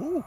Ooh.